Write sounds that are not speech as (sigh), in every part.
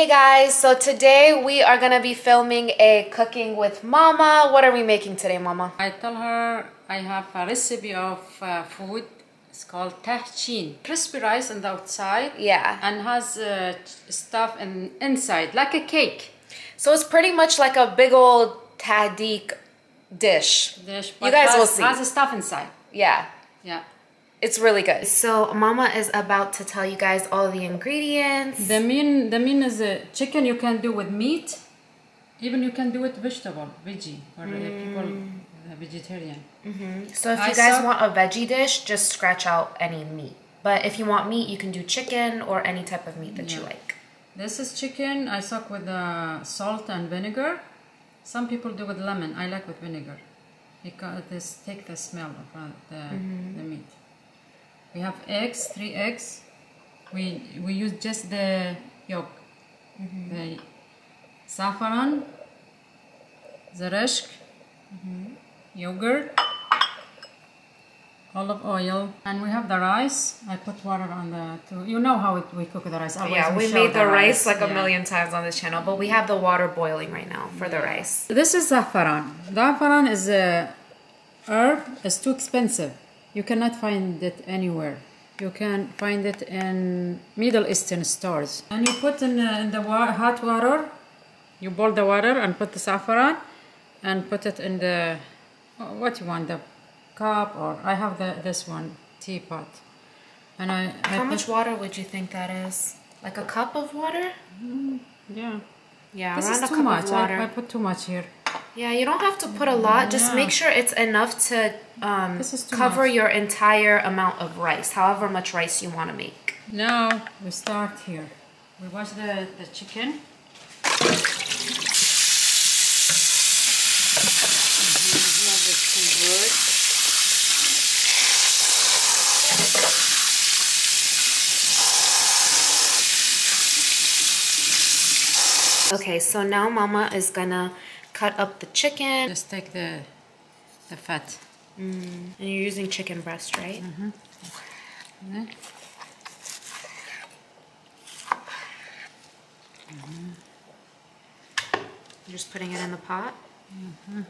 Hey guys, so today we are gonna be filming a cooking with mama. What are we making today, mama? I tell her I have a recipe of uh, food. It's called tahchin. Crispy rice on the outside. Yeah. And has uh, stuff in, inside, like a cake. So it's pretty much like a big old tahdig dish. Dish, You guys has, will see. Has stuff inside. Yeah. Yeah. It's really good. So mama is about to tell you guys all the ingredients. The mean, the mean is a chicken you can do with meat. Even you can do it vegetable, veggie, or uh, people uh, vegetarian. So if I you guys want a veggie dish, just scratch out any meat. But if you want meat, you can do chicken or any type of meat that you like. This is chicken. I soak with uh, salt and vinegar. Some people do with lemon. I like with vinegar because this take the smell of uh, the, the meat. We have eggs, three eggs. We we use just the yolk, mm-hmm. the saffron, zareshk, mm-hmm. yogurt, olive oil, and we have the rice. I put water on the. To, you know how it, we cook the rice. Oh, Always Yeah, we show made the rice like a million times on this channel, but we have the water boiling right now for the rice. This is saffron. Saffron is a herb. It's too expensive. You cannot find it anywhere. You can find it in Middle Eastern stores. And you put in, uh, in the wa- hot water. You boil the water and put the saffron, and put it in the uh, what you want the cup or I have the this one teapot. And I, I How much water would you think that is? Like a cup of water? Yeah. Yeah, This is too much. I, I put too much here. Yeah, you don't have to put a lot. Just Yeah. make sure it's enough to um, This is too cover much. your entire amount of rice, however much rice you want to make. Now we start here. We wash the, the chicken. Okay, so now mama is gonna cut up the chicken. Just take the the fat. Mm. And you're using chicken breast, right? Yeah. You're just putting it in the pot. Mm-hmm.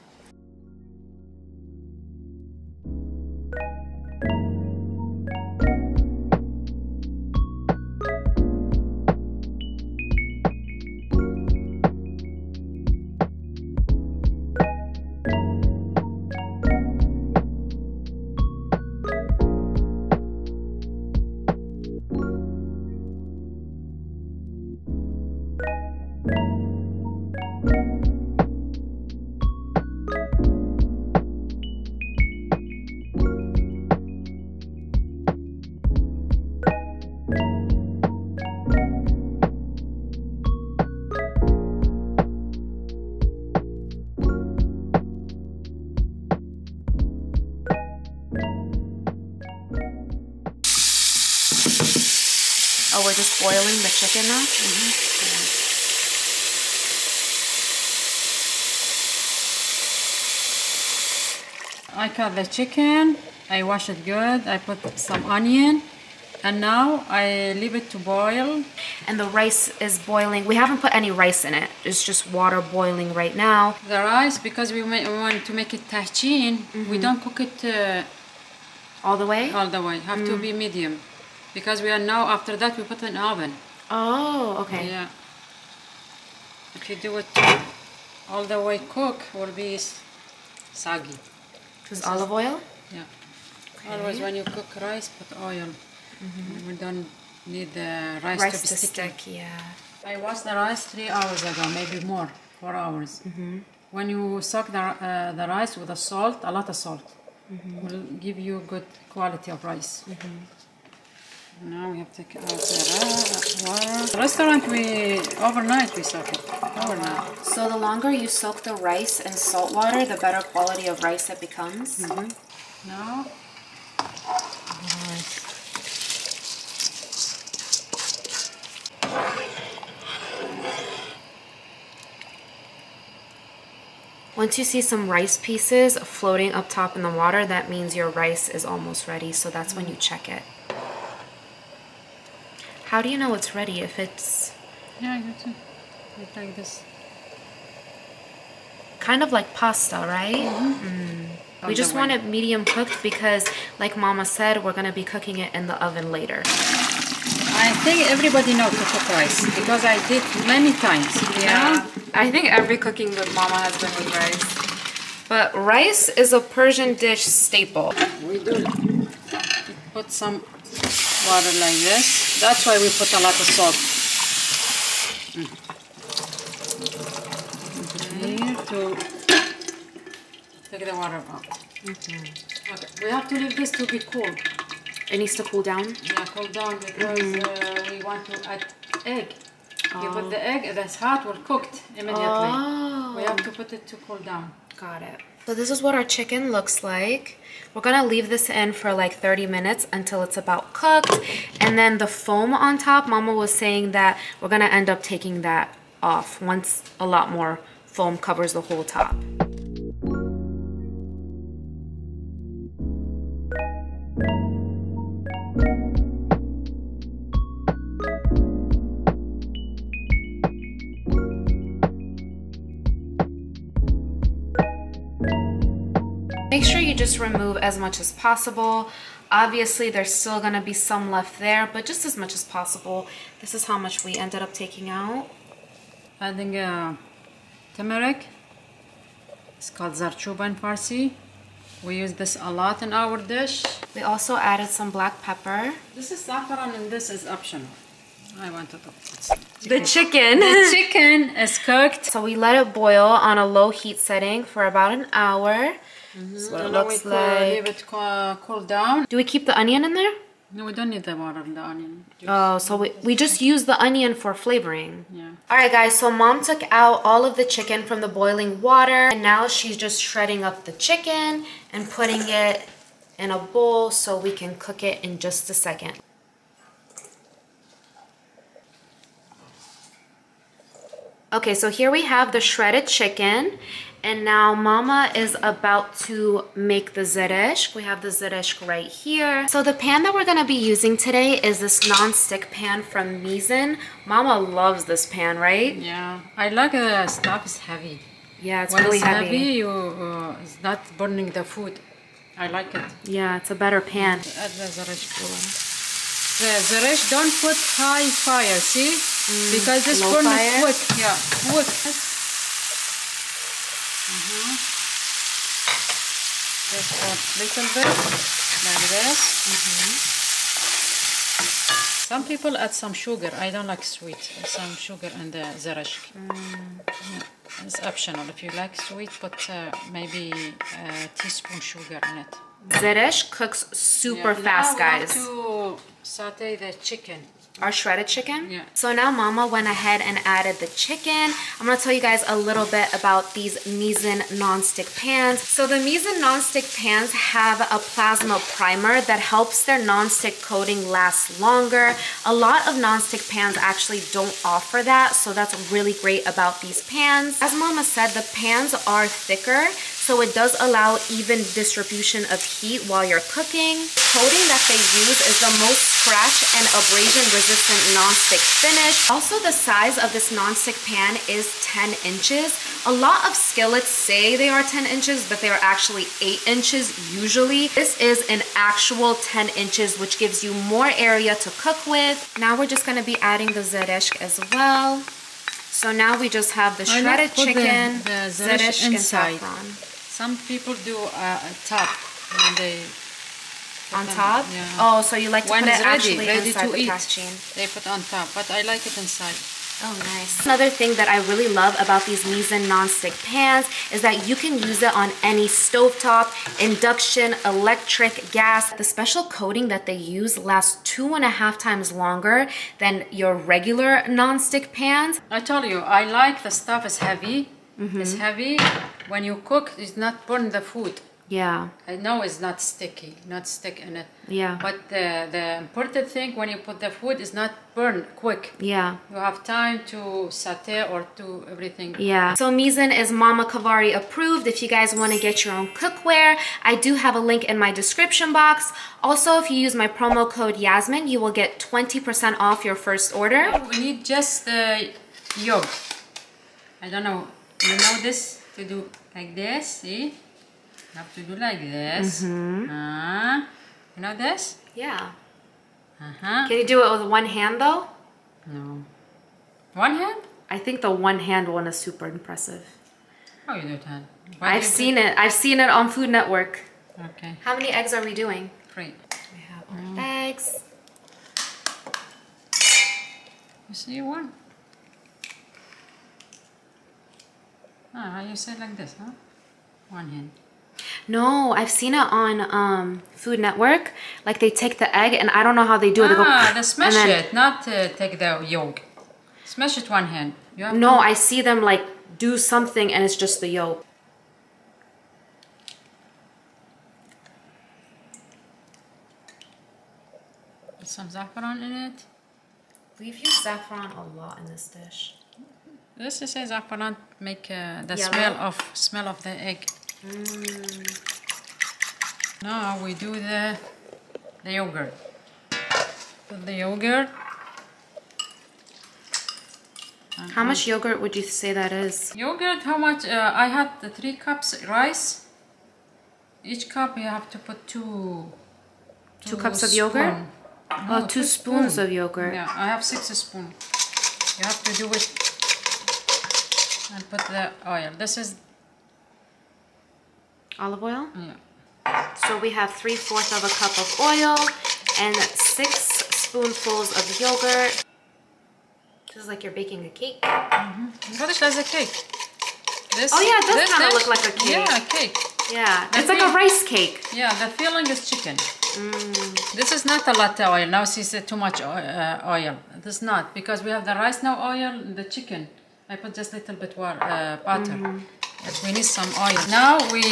Oh, we're just boiling the chicken now? Mm-hmm. I cut the chicken. I wash it good. I put some onion, and now I leave it to boil. And the rice is boiling. We haven't put any rice in it. It's just water boiling right now. The rice because we, want to make it tahchin. Mm-hmm. We don't cook it uh, All the way? all the way. Have to mm. be medium, because we are now after that we put it in oven. Oh, okay. Yeah. If you do it all the way cook, will be soggy. This is olive oil? Yeah. Otherwise, when you cook rice, put oil. Mm-hmm. We don't need the rice, Rice to be to sticky. stick, yeah. I washed the rice three hours ago, maybe more, four hours. Mm-hmm. When you soak the, uh, the rice with the salt, a lot of salt, mm-hmm. will give you good quality of rice. Now we have to take out the water. Restaurant, we overnight we soak it. Overnight. So the longer you soak the rice in salt water, the better quality of rice it becomes. Mm-hmm. Now, rice. Once you see some rice pieces floating up top in the water, that means your rice is almost ready. So that's when you check it. How do you know it's ready if it's Yeah, you too. Eat like this. Kind of like pasta, right? Mm. We just want it medium cooked because, like Mama said, we're gonna be cooking it in the oven later. I think everybody knows to cook rice because I did many times. Yeah. know? I think every cooking with Mama has been with rice. But rice is a Persian dish staple. We do. Put some water like this. That's why we put a lot of salt. Here to take the water out. Mm-hmm. Okay, we have to leave this to be cool. It needs to cool down. Yeah, cool down because mm-hmm. uh, we want to add egg. You put oh. the egg, that's hot, we're cooked immediately. Oh. We have to put it to cool down. Got it. So this is what our chicken looks like. We're gonna leave this in for like 30 minutes until it's about cooked. And then the foam on top, Mama was saying that we're gonna end up taking that off once a lot more foam covers the whole top. Remove as much as possible. Obviously, there's still gonna be some left there, but just as much as possible. This is how much we ended up taking out. Adding uh, turmeric. It's called zarchuba in Farsi. We use this a lot in our dish. We also added some black pepper. This is saffron and this is optional. I want to. The chicken. The chicken is cooked. so we let it boil on a low heat setting for about an hour. Mm-hmm. Is what it And we looks co- like. leave it cool down. Do we keep the onion in there? No, we don't need the water, the onion. Oh, so we, we just use the onion for flavoring. Yeah. All right, guys, so mom took out all of the chicken from the boiling water, and now she's just shredding up the chicken and putting it in a bowl so we can cook it in just a second. Okay, so here we have the shredded chicken, and now mama is about to make the zeresh. We have the zeresh right here. So the pan that we're gonna be using today is this non-stick pan from Misen. Mama loves this pan, right? Yeah. I like the stuff is heavy. Yeah, it's when really it's heavy. heavy, you uh, it's not burning the food. I like it. Yeah, it's a better pan. Add the coolant. The don't put high fire, see? because this low burn fire? quick. Yeah, quick. Mhm. Just a little bit like this. Some people add some sugar. I don't like sweet. Some sugar in the zaresh. Yeah, It's optional. If you like sweet, put uh, maybe a teaspoon sugar in it. Zeresh cooks super Yeah, fast, now we have guys. to saute the chicken. Our shredded chicken. Yeah. So now Mama went ahead and added the chicken. I'm gonna tell you guys a little bit about these Misen non-stick pans. So the Misen non-stick pans have a plasma primer that helps their non-stick coating last longer. A lot of non-stick pans actually don't offer that, so that's really great about these pans. As Mama said, the pans are thicker, so it does allow even distribution of heat while you're cooking. The coating that they use is the most scratch and abrasion resistant non-stick finish. Also, the size of this non-stick pan is 10 inches. A lot of skillets say they are 10 inches, but they are actually 8 inches usually. This is an actual 10 inches, which gives you more area to cook with. Now we're just gonna be adding the zeresh as well. So now we just have the shredded the- chicken, the zeresh zeresh, and saffron. Some people do uh, a top when they On top? Yeah. Oh, so you like to when put it ready, actually ready inside to the eat, they put on top. But I like it inside. Oh, nice. Another thing that I really love about these Misen non-stick pans is that you can use it on any stovetop, induction, electric, gas. The special coating that they use lasts two and a half times longer than your regular non-stick pans. I tell you, I like the stuff is heavy. Mm-hmm. It's heavy. When you cook, it's not burn the food. Yeah. I know it's not sticky, not stick in it. Yeah. But the, the important thing when you put the food is not burn quick. Yeah. You have time to saute or do everything. Yeah. So Misen is Mama Kavari approved. If you guys want to get your own cookware, I do have a link in my description box. Also, if you use my promo code Yasmin, you will get 20% off your first order. Oh, we need just the yolk. I don't know. You know this to do like this. See, you have to do like this. Hmm. Uh, you know this? Yeah. Uh huh. Can you do it with one hand though? No. One hand? I think the one hand one is super impressive. How you do that? Why I've do seen it. I've seen it on Food Network. Okay. How many eggs are we doing? Three. We have our eggs. You see one? Ah, how you say it like this, huh? One hand. No, I've seen it on um, Food Network. Like they take the egg, and I don't know how they do it. They go, Ah, they smash then- it, not uh, take the yolk. Smash it one hand. You have No, I see them like do something, and it's just the yolk. Some saffron in it. We've used saffron a lot in this dish. This is a saffron make uh, the Yellow. smell of smell of the egg. Now we do the the yogurt. Put the yogurt. How much yogurt would you say that is? Yogurt, how much? Uh, I had the three cups rice. Each cup you have to put two. Two cups of yogurt? Oh, No, two spoons spoon. of yogurt. Yeah, I have six spoon. You have to do it and put the oil. This is Olive oil. yeah. So we have three fourths of a cup of oil and six spoonfuls of yogurt. This is like you're baking a cake. Mhm. What is a cake? This, Oh, yeah, it does this kinda look like a cake. Yeah, a cake. Yeah, it's like a rice cake. Yeah, the filling is chicken. Mm. This is not a lot of oil. Now she said too much o- uh, oil. This is not because we have the rice now oil, the chicken. I put just a little bit wa- uh, butter. Mm-hmm. But we need some oil. Now we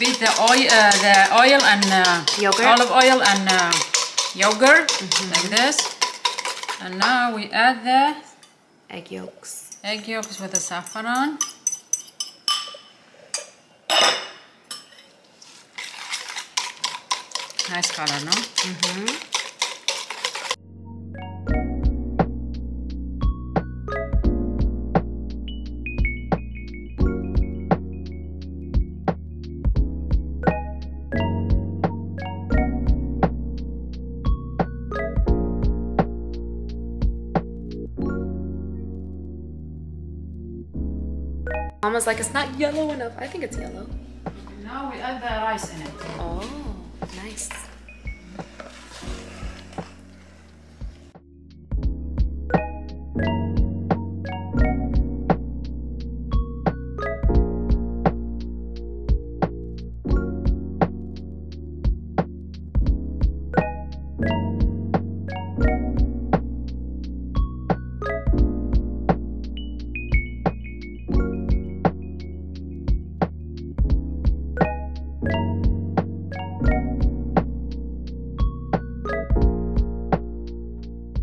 beat the oil, uh, the oil and uh, olive oil and uh, yogurt Mm-hmm. like this. And now we add the Egg yolks. egg yolks with the saffron. Nice color, no? Mama's like, it's not yellow enough. I think it's yellow. Now we add the rice in it. Oh, nice.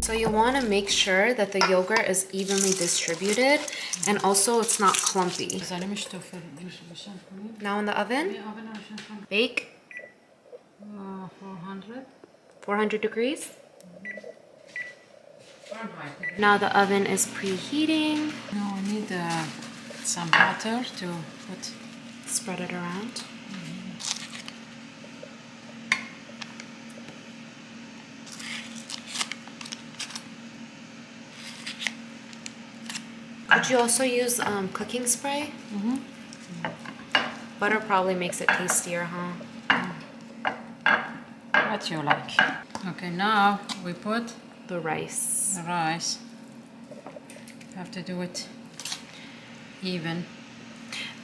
So you want to make sure that the yogurt is evenly distributed and also it's not clumpy. Now in the oven? Bake? 400. degrees? Now the oven is preheating. Now we need uh, some butter to put, spread it around. Could you also use um, cooking spray? Mm-hmm. Butter probably makes it tastier, huh? What you like. Okay, now we put The rice. the rice. Have to do it even.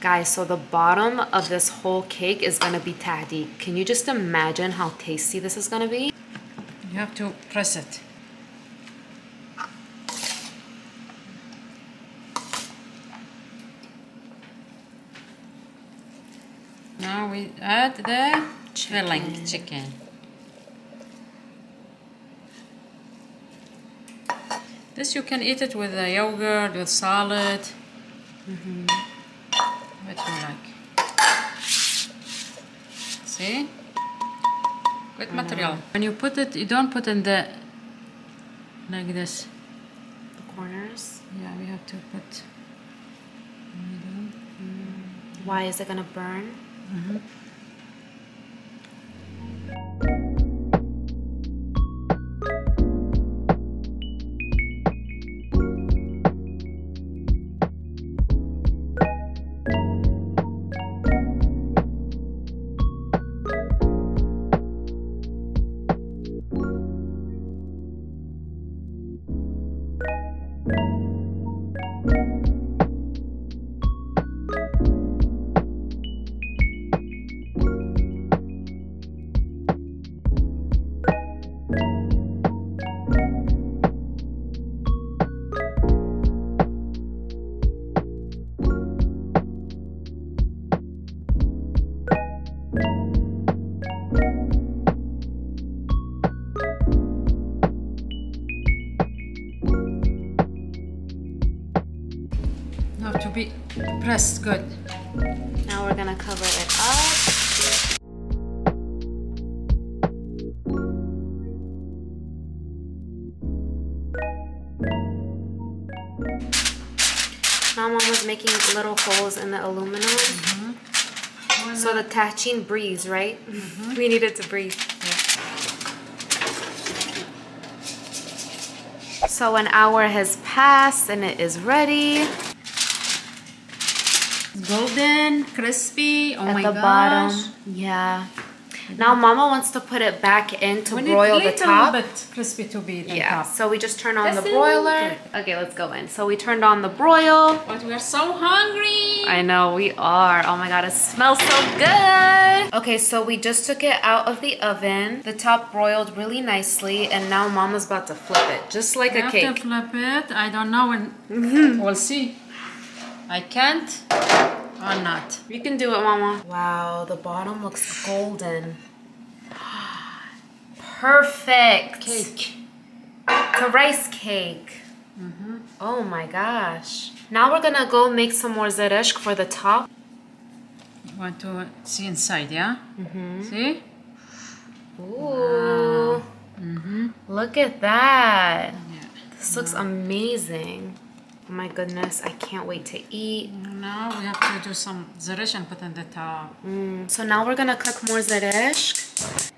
Guys, so the bottom of this whole cake is gonna be tahdig. Can you just imagine how tasty this is gonna be? You have to press it. Now we add the filling chicken. This you can eat it with a yogurt, with salad. Mm-hmm. What you like. See? Good material. When you put it, you don't put in the like this. The corners. Yeah, we have to put. Why is it gonna burn? Mm-hmm. Have to be pressed good. Now we're gonna cover it up. Now was making little holes in the aluminum. Mm-hmm. So the tahchin breathes, right? Mm-hmm. (laughs) we need it to breathe. So an hour has passed and it is ready. Golden, crispy. Oh at my the gosh. bottom. Yeah. Mm-hmm. Now mama wants to put it back in to We broil the little top. bit crispy to be the Yeah. top. So we just turn on the a broiler. Okay, let's go in. So we turned on the broil. But we're so hungry. I know we are. Oh my god, it smells so good. Okay, so we just took it out of the oven. The top broiled really nicely, and now mama's about to flip it, just like We a have cake. to flip it. I don't know when. Mm-hmm. We'll see. I can't or not. You can do it, mama. Wow, the bottom looks golden. (gasps) Perfect. Cake. It's a rice cake. Mhm. Oh my gosh. Now we're gonna go make some more zereshk for the top. You want to see inside, yeah? Mm-hmm. See? Ooh. Mhm. Look at that. Yeah. This looks amazing. Oh my goodness, I can't wait to eat. Now we have to do some zerish and put in the top. Mm, so now we're gonna cook more zereshk.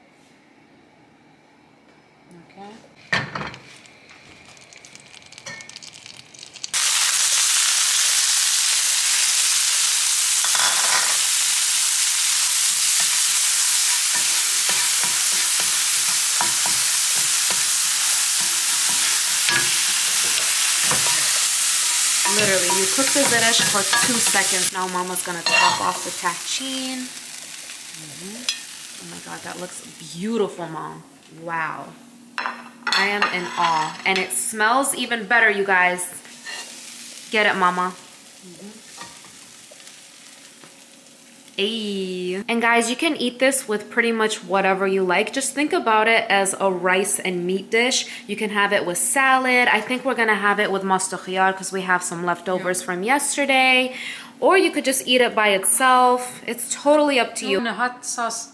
Literally, you cook the zereshk for two seconds. Now mama's gonna top off the tahchin. Mm-hmm. Oh my god, that looks beautiful, mom. Wow. I am in awe. And it smells even better, you guys. Get it, mama. Mm-hmm. Ayy. And guys, you can eat this with pretty much whatever you like. Just think about it as a rice and meat dish. You can have it with salad. I think we're gonna have it with masta khiyar because we have some leftovers from yesterday. Or you could just eat it by itself. It's totally up to you In a hot sauce.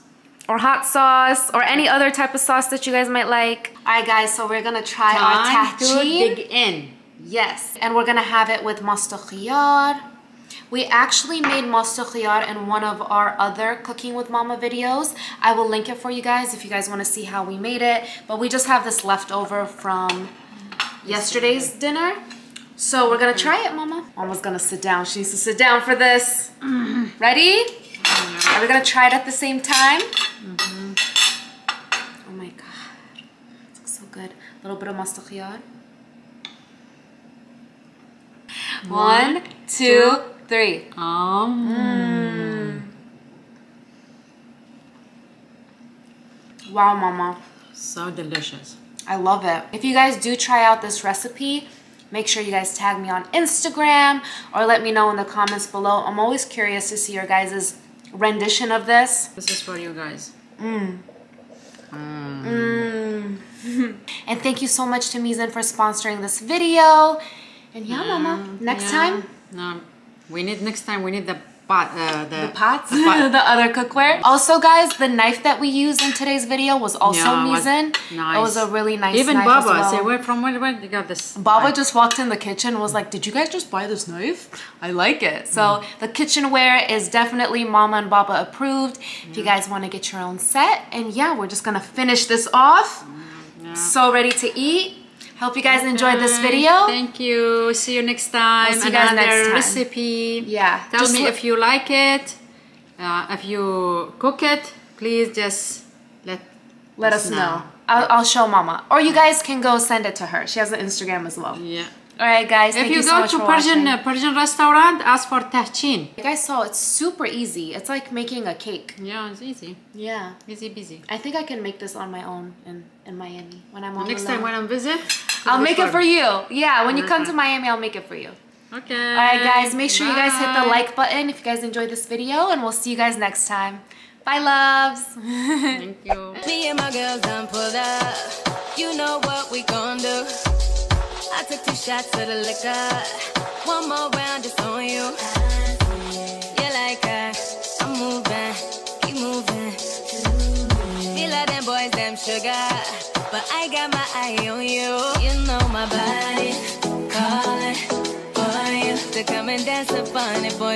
or hot sauce or any other type of sauce that you guys might like. All right, guys, so we're gonna try our Time to tahine. dig in. Yes, and we're gonna have it with masta khiyar. We actually made masta khiyar in one of our other cooking with mama videos. I will link it for you guys if you guys want to see how we made it. But we just have this leftover from yesterday's dinner. So we're gonna try it, mama. Mama's gonna sit down. She needs to sit down for this. Ready? Are we gonna try it at the same time? Oh my god. It looks so good. A little bit of masta khiyar. One, two, three. Um, hmm. Wow, mama. so delicious. I love it. If you guys do try out this recipe, make sure you guys tag me on Instagram or let me know in the comments below. I'm always curious to see your guys' rendition of this. This is for you guys. Mm. Mm. Mm. (laughs) And thank you so much to Misen for sponsoring this video. And yeah, mm-hmm. Mama, next Yeah. time No, we need next time. We need the pot. Uh, the, the pots, The pot. (laughs) the other cookware. Also, guys, the knife that we used in today's video was also Yeah, it was nice. It was a really nice Even knife Baba. well. Say where from where, where you got this? Baba just walked in the kitchen and was like, Did you guys just buy this knife? I like it. So the kitchenware is definitely Mama and Baba approved. If you guys want to get your own set. And yeah, we're just gonna finish this off. So ready to eat. Hope you guys enjoyed this video. Thank you. See you next time. We'll see you guys Another next time. recipe. Yeah, Tell just me if you like it. Uh, if you cook it, please just let Let us know. I'll, I'll show Mama. Or you guys can go send it to her. She has an Instagram as well. Yeah. All right, guys. If thank you, so go much to for Persian watching. uh, Persian restaurant, ask for tahchin. You guys saw it's super easy. It's like making a cake. Yeah, it's easy. Yeah. Easy busy. I think I can make this on my own in, in Miami when I'm on Next alone. time when I'm visit, I'll cook make it for you. Yeah, when you come to Miami, I'll make it for you. Okay. All right, guys. Make sure you guys hit the like button if you guys enjoyed this video, and we'll see you guys next time. Bye, loves. Thank you. Me and my girls done pulled up. You know what we gon' do. I took two shots of the liquor. One more round just on you. You like her. I'm moving. Keep moving. Feel like them boys, them sugar. But I got my eye on you. You know my body calling for you to come and dance upon it, boy.